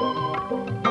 Música